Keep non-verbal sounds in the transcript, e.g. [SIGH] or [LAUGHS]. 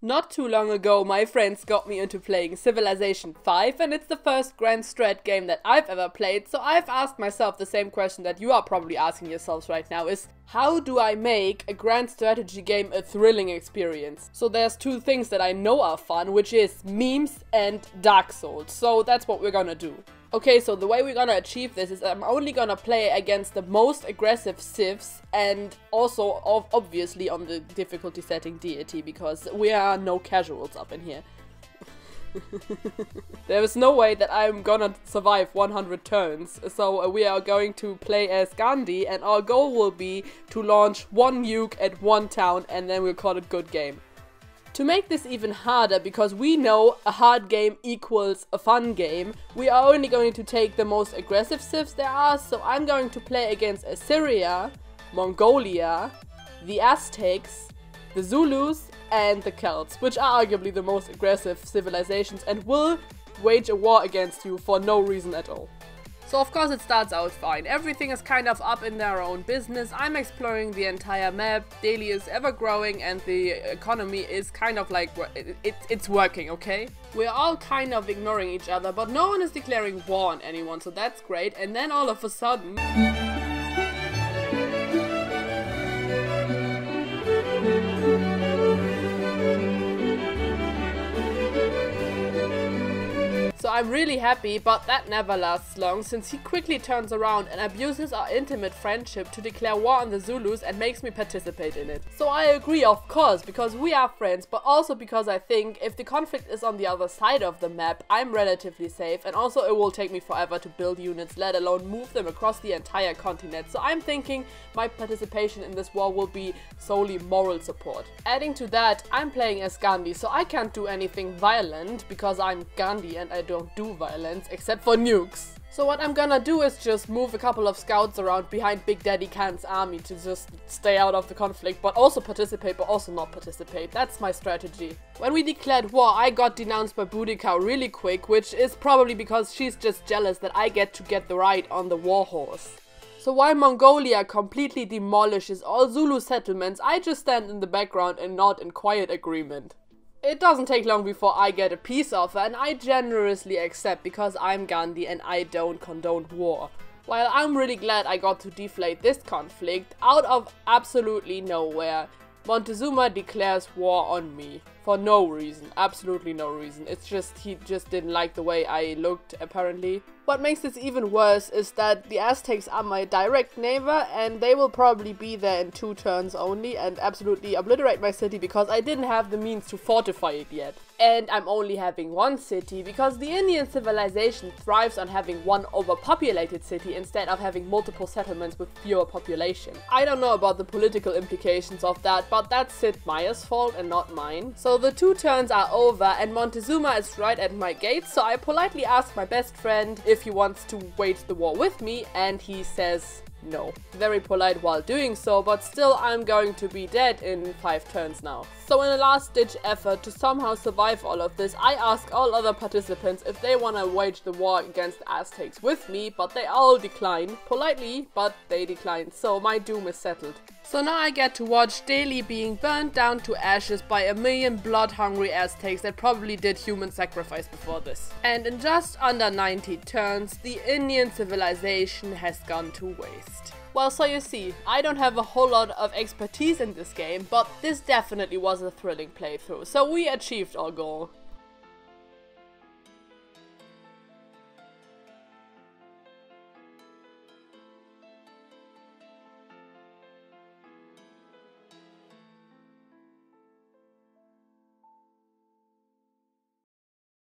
Not too long ago, my friends got me into playing Civilization 5, and it's the first Grand Strat game that I've ever played, so I've asked myself the same question that you are probably asking yourselves right now is, how do I make a grand strategy game a thrilling experience? So there's two things that I know are fun, which is memes and Dark Souls, so that's what we're gonna do. Okay, so the way we're gonna achieve this is I'm only gonna play against the most aggressive civs and also obviously on the difficulty setting deity because we are no casuals up in here. [LAUGHS] there is no way that I'm gonna survive 100 turns, so we are going to play as Gandhi and our goal will be to launch one nuke at one town and then we'll call it good game. To make this even harder, because we know a hard game equals a fun game, we are only going to take the most aggressive civs there are, so I'm going to play against Assyria, Mongolia, the Aztecs, the Zulus, and the Celts, which are arguably the most aggressive civilizations and will wage a war against you for no reason at all. So of course it starts out fine. Everything is kind of up in their own business. I'm exploring the entire map. Delhi is ever growing and the economy is kind of like, it, it, it's working, okay? We're all kind of ignoring each other, but no one is declaring war on anyone, so that's great. And then all of a sudden... I'm really happy, but that never lasts long since he quickly turns around and abuses our intimate friendship to declare war on the Zulus and makes me participate in it. So I agree of course, because we are friends, but also because I think if the conflict is on the other side of the map, I'm relatively safe and also it will take me forever to build units, let alone move them across the entire continent. So I'm thinking my participation in this war will be solely moral support. Adding to that, I'm playing as Gandhi, so I can't do anything violent because I'm Gandhi and I don't do violence, except for nukes. So what I'm gonna do is just move a couple of scouts around behind Big Daddy Khan's army to just stay out of the conflict, but also participate, but also not participate. That's my strategy. When we declared war, I got denounced by Boudica really quick, which is probably because she's just jealous that I get to get the ride on the war horse. So while Mongolia completely demolishes all Zulu settlements, I just stand in the background and nod in quiet agreement. It doesn't take long before I get a peace offer and I generously accept because I'm Gandhi and I don't condone war. While I'm really glad I got to deflate this conflict, out of absolutely nowhere, Montezuma declares war on me. For no reason, absolutely no reason. It's just, he just didn't like the way I looked, apparently. What makes this even worse is that the Aztecs are my direct neighbor and they will probably be there in two turns only and absolutely obliterate my city because I didn't have the means to fortify it yet. And I'm only having one city because the Indian civilization thrives on having one overpopulated city instead of having multiple settlements with fewer population. I don't know about the political implications of that, but that's Sid Meier's fault and not mine. So the two turns are over and Montezuma is right at my gate, so I politely ask my best friend if he wants to wage the war with me, and he says no. Very polite while doing so, but still I'm going to be dead in 5 turns now. So in a last ditch effort to somehow survive all of this, I ask all other participants if they wanna wage the war against Aztecs with me, but they all decline. Politely, but they decline, so my doom is settled. So now I get to watch Delhi being burned down to ashes by a million blood-hungry Aztecs that probably did human sacrifice before this. And in just under 90 turns, the Indian civilization has gone to waste. Well, so you see, I don't have a whole lot of expertise in this game, but this definitely was a thrilling playthrough, so we achieved our goal.